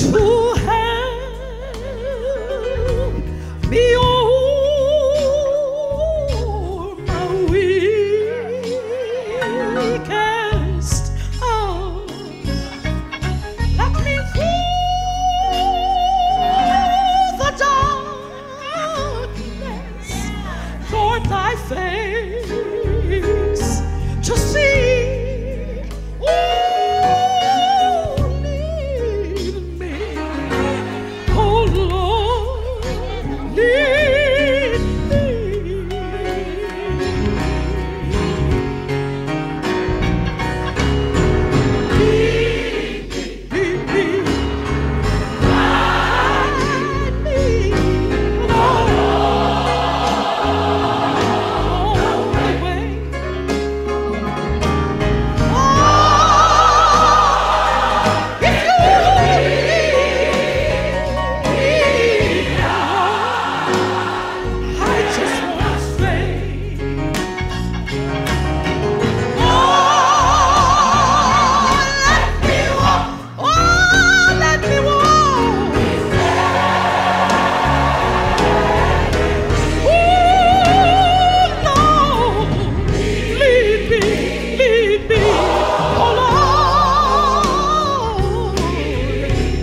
true.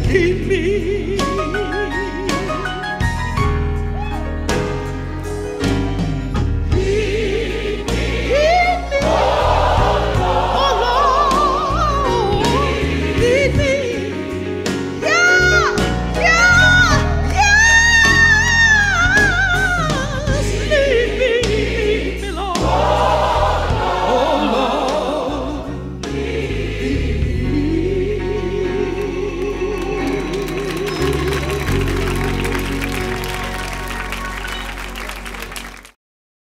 keep me.